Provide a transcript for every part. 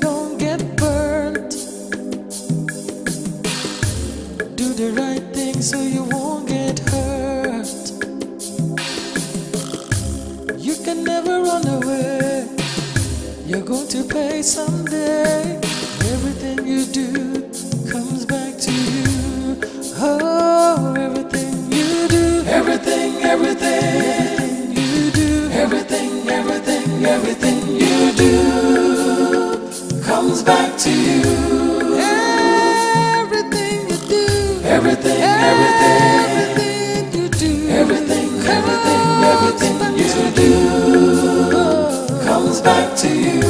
don't get burnt. Do the right thing so you won't get hurt. You can never run away. You're going to pay someday. Everything you do comes back to you. Oh, everything you do. Everything, everything, you do. everything, everything, everything you do comes back to you. Everything you do. Everything, everything, Everything you do. everything, everything, everything you do comes back to you.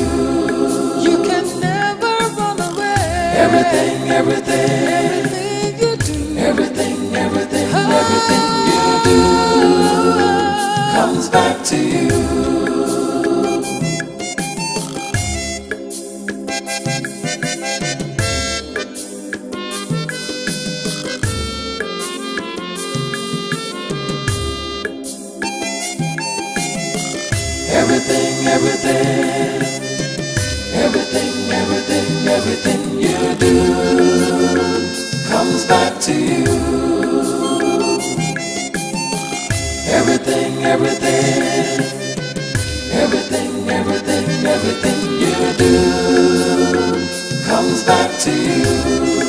You can never run away. Everything, everything, Everything you do. everything, everything, everything you do oh. comes back to you. Everything, everything, everything, everything, everything you do comes back to you. Everything, everything, everything, everything, everything you do comes back to you.